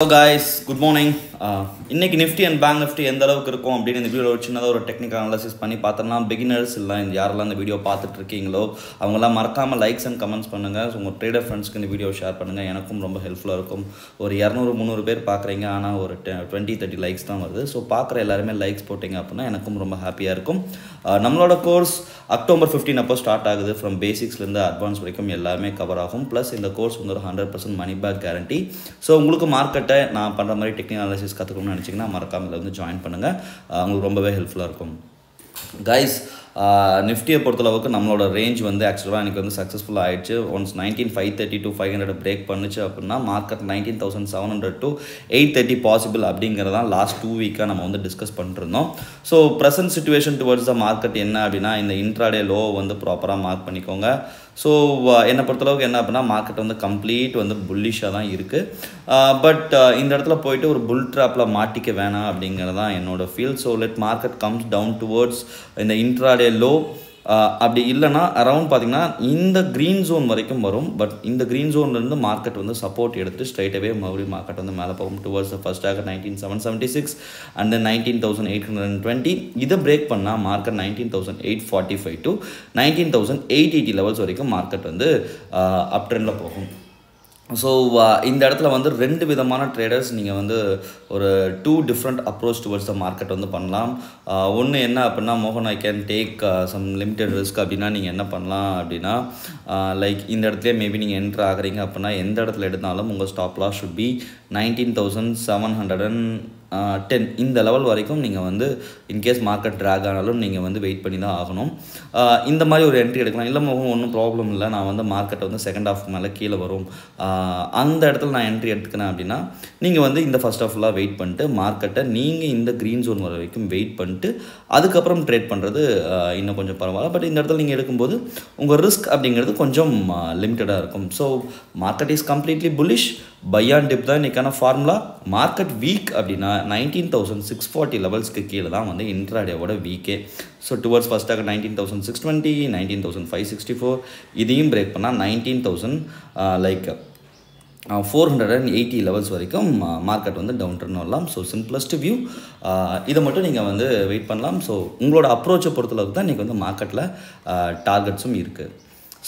Hello guys good morning இன்னைக்கு Nifty and bank Nifty எந்த அளவுக்கு இருக்கும் அப்படின்னு இந்த வீடியோ சின்னதாக ஒரு டெக்னிக்கல் அனாலிசிஸ் பண்ணி பார்த்தோம்னா பிகினர்ஸ் இல்லை இந்த யாரெல்லாம் இந்த வீடியோ பார்த்துட்டு இருக்கீங்களோ அவங்களாம் மறக்காமல் லைக்ஸ் அண்ட் கமெண்ட்ஸ் பண்ணுங்கள் உங்கள் ட்ரேடர் ஃப்ரெண்ட்ஸ்க்கு இந்த வீடியோ ஷேர் பண்ணுங்கள் எனக்கும் ரொம்ப ஹெல்ப்ஃபுல்லாக இருக்கும். ஒரு இரநூறு முந்நூறு பேர் பார்க்குறீங்க. ஆனால் ஒரு டுவெண்ட்டி தேர்ட்டி லைக்ஸ் தான் வருது. ஸோ பார்க்குற எல்லாருமே லைக்ஸ் போட்டிங்க அப்படின்னா எனக்கும் ரொம்ப ஹாப்பியாக இருக்கும். Uh, நம்மளோட கோர்ஸ் அக்டோபர் ஃபிஃப்டீன் அப்போ ஸ்டார்ட் ஆகுது. ஃப்ரம் பேசிக்ஸ்லேருந்து அட்வான்ஸ் வரைக்கும் எல்லாமே கவர் ஆகும். ப்ளஸ் இந்த கோர்ஸ் வந்து ஒரு hundred percent money back guarantee so உங்களுக்கு மார்க்கெட் மார்க்கெட்டை நான் பண்ணுற மாதிரி டெக்னிக்கல் அனாலிசிஸ் கற்றுக்கணும்னு நினச்சிங்கன்னா மறக்காமல் இதில் வந்து ஜாயின் பண்ணுங்கள் உங்களுக்கு ரொம்பவே ஹெல்ப்ஃபுல்லாக இருக்கும். கைஸ் நிஃப்டியை பொறுத்தளவுக்கு நம்மளோட ரேஞ்ச் வந்து ஆக்சுவலாக எனக்கு வந்து சக்ஸஸ்ஃபுல் ஆகிடுச்சு once nineteen five thirty two five hundred break பண்ணுச்சு அப்படின்னா market nineteen thousand seven hundred to eight thirty possible அப்படிங்கிறதான் லாஸ்ட் டூ வீக்காக நம்ம வந்து டிஸ்கஸ் பண்ணிருந்தோம். So present situation towards the market என்ன அப்படின்னா இந்த இன்ட்ராடே லோ வந்து ப்ராப்பராக மார்க் பண்ணிக்கோங்க. ஸோ என்னை பொறுத்தளவுக்கு என்ன அப்படின்னா மார்க்கெட் வந்து கம்ப்ளீட் வந்து புல்லிஷாக தான் இருக்குது பட் இந்த இடத்துல போயிட்டு ஒரு புல் ட்ராப்பில் மாட்டிக்க வேணாம் அப்படிங்கிறது தான் என்னோட feel so let market comes down towards இந்த இன்ட்ரா இன்ட்ராடே லோ அப்படி இல்லைனா அரவுண்ட் பார்த்தீங்கன்னா இந்த க்ரீன் ஜோன் வரைக்கும் வரும். பட் இந்த க்ரீன் ஜோன்லேருந்து மார்க்கெட் வந்து சப்போர்ட் எடுத்துட்டு ஸ்ட்ரைட்டாகவே மறுபடியும் மார்க்கெட் வந்து மேலே போகும். டுவர்ட்ஸ் ஃபர்ஸ்ட் ஆக nineteen seven seventy six and then nineteen thousand eight hundred and twenty இதை பிரேக் பண்ணால் market nineteen thousand eight forty five to nineteen thousand eight eighty levels வரைக்கும் மார்க்கெட் வந்து அப் ட்ரெண்டில் போகும். ஸோ uh, இந்த இடத்துல வந்து ரெண்டு விதமான ட்ரேடர்ஸ் நீங்கள் வந்து ஒரு two different approach towards the market வந்து பண்ணலாம். ஒன்று என்ன அப்படின்னா மோகன் I can take some limited risk அப்படின்னா நீங்கள் என்ன பண்ணலாம் அப்படின்னா லைக் இந்த இடத்துல மேபி நீங்கள் என்ட்ரு ஆகிறீங்க அப்படின்னா எந்த இடத்துல எடுத்தாலும் உங்கள் stop loss should be nineteen thousand seven hundred and ten இந்த லெவல் வரைக்கும் நீங்கள் வந்து இன்கேஸ் மார்க்கெட் ட்ராக் ஆனாலும் நீங்கள் வந்து வெயிட் பண்ணி தான் ஆகணும். இந்த மாதிரி ஒரு என்ட்ரி எடுக்கலாம். இல்லை மோகம் ஒன்றும் ப்ராப்ளம் இல்லை. நான் வந்து மார்க்கெட் வந்து செகண்ட் ஆஃப் மேலே கீழே வரும். அந்த இடத்துல நான் என்ட்ரி எடுத்துக்கிறேன் அப்படின்னா நீங்கள் வந்து இந்த ஃபஸ்ட் ஆஃப்லாம் வெயிட் பண்ணிட்டு மார்க்கெட்டை நீங்கள் இந்த க்ரீன் ஜோன் வர வரைக்கும் வெயிட் பண்ணிட்டு அதுக்கப்புறம் ட்ரேட் பண்ணுறது இன்னும் கொஞ்சம் பரவாயில்ல. பட் இந்த இடத்துல நீங்கள் எடுக்கும்போது உங்கள் ரிஸ்க் அப்படிங்கிறது கொஞ்சம் லிமிட்டடாக இருக்கும். So market is completely bullish buy on dip தான் இன்றைக்கான ஃபார்முலா மார்க்கெட் வீக் அப்படின்னா நைன்டீன் தௌசண்ட் சிக்ஸ் ஃபார்ட்டி லெவல்ஸ்க்கு கீழே தான் வந்து இன்ட்ராடேவோட வீக்கே ஸோ டுவர்ட்ஸ் ஃபஸ்ட்டாக nineteen thousand six twenty nineteen thousand five sixty four இதையும் பிரேக் பண்ணால் nineteen thousand like four hundred and eighty levels வரைக்கும் மார்க்கெட் வந்து டவுன் டர்ன் வரலாம். ஸோ சிம்பிளஸ்ட் வியூ இதை மட்டும் நீங்கள் வந்து வெயிட் பண்ணலாம். ஸோ உங்களோட அப்ரோச்சை பொறுத்தளவுக்கு தான் இன்றைக்கி வந்து மார்க்கெட்டில் டார்கெட்ஸும் இருக்குது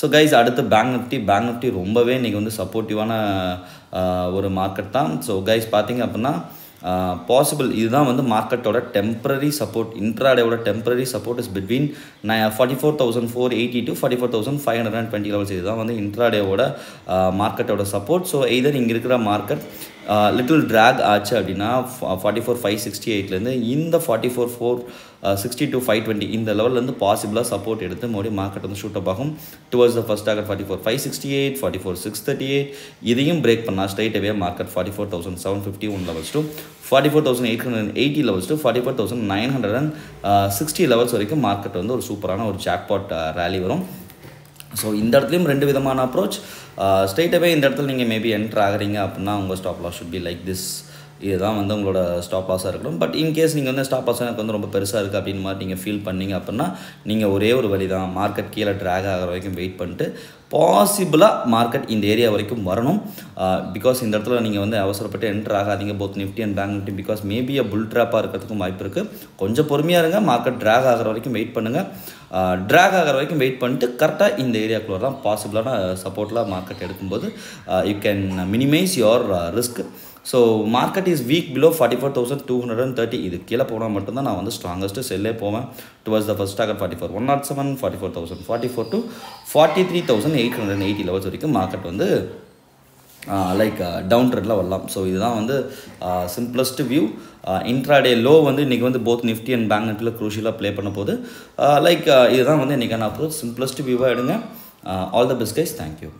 ஸோ கைஸ் அடுத்து பேங்க் நிஃப்டி பேங்க் நிஃப்டி ரொம்பவே இன்றைக்கி வந்து சப்போர்ட்டிவான ஒரு மார்க்கெட் தான். ஸோ கைஸ் பார்த்தீங்க அப்படின்னா பாசிபிள் இதுதான் வந்து மார்க்கெட்டோட temporary support இன்ட்ராடேவோட temporary support is between forty four thousand four eighty to forty four thousand five hundred and twenty levels இதுதான் வந்து இன்ட்ராடேவோட மார்க்கெட்டோட சப்போர்ட் ஸோ இதர் இங்கே இருக்கிற மார்க்கெட் லிட்டில் ட்ராக் ஆச்சு அப்படின்னா ஃபார்ட்டி ஃபோர் ஃபைவ் சிக்ஸ்டி எயிட்லேருந்து இந்த forty four four sixty two five twenty இந்த லெவல்லேருந்து பாசிபிளாக சப்போர்ட் எடுத்து மறுபடியும் மார்க்கெட் வந்து ஷூட் அப் ஆகும். Towards the first target forty four five sixty eight forty four six thirty eight இதையும் பிரேக் பண்ணால் straight away market forty four thousand seven fifty one levels to forty four thousand eight hundred eighty levels to forty four thousand nine hundred and sixty levels வரைக்கும் market வந்து ஒரு சூப்பரான ஒரு jackpot rally வரும். So இந்த இடத்துலையும் ரெண்டு விதமான அப்ரோச் ஸ்ட்ரெயிட்டாகவே இந்த இடத்துல நீங்கள் மேபி என்ட்ரு ஆகிறீங்க அப்படின்னா உங்கள் stop loss should be like this இதுதான் வந்து உங்களோட ஸ்டாப் லாஸாக இருக்கணும் பட் இன்கேஸ் நீங்கள் வந்து ஸ்டாப் லாஸ் எனக்கு வந்து ரொம்ப பெருசாக இருக்குது அப்படின்னு மாதிரி நீங்கள் ஃபீல் பண்ணீங்க அப்படின்னா நீங்கள் ஒரே ஒரு வழி தான் மார்க்கெட் கீழே ட்ராக் ஆகிற வரைக்கும் வெயிட் பண்ணிட்டு பாசிபிளாக மார்க்கெட் இந்த ஏரியா வரைக்கும் வரணும். பிகாஸ் இந்த இடத்துல நீங்கள் வந்து அவசரப்பட்டு என்ட்ரு ஆகாதீங்க both Nifty and bank Nifty because maybe a bull ட்ராப்பாக இருக்கிறதுக்கும் வாய்ப்பு இருக்குது கொஞ்சம் பொறுமையாக இருங்க மார்க்கெட் ட்ராக் ஆகிற வரைக்கும் வெயிட் பண்ணுங்கள் ட்ராக் ஆகிற வரைக்கும் வெயிட் பண்ணிட்டு கரெக்டாக இந்த ஏரியாக்குள்ளே தான் பாசிபிளான சப்போர்ட்டில் மார்க்கெட் எடுக்கும்போது you can minimise your risk so market is weak below forty four thousand two hundred and thirty இது கீழே போனால் மட்டும்தான் நான் வந்து ஸ்ட்ராங்கஸ்ட்டு செல்லே போவேன். Towards the first target forty four one nought seven forty four thousand forty four to forty three thousand eight hundred eighty levels வரைக்கும் market வந்து லைக் டவுன் ட்ரெண்டில் வரலாம். ஸோ இதுதான் வந்து சிம்பிளஸ்ட் வியூ இன்ட்ராடே லோ வந்து இன்றைக்கி வந்து போத் நிஃப்டி அண்ட் பேங்க் நெட்டில் குரூஷியலாக ப்ளே பண்ண போது லைக் இதுதான் வந்து இன்றைக்கான அப்ரோச் சிம்பிளஸ்ட் வியூவாக எடுங்க. All the best guys thank you